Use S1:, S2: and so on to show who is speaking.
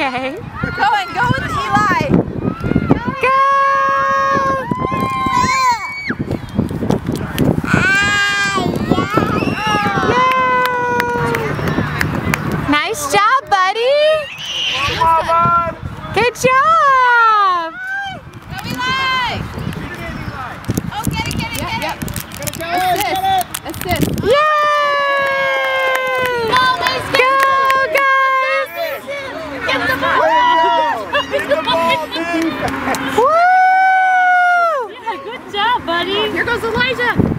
S1: Okay. Go
S2: and go with Eli.
S1: Go! Nice job, buddy. Good job.
S3: buddy. Here goes Elijah.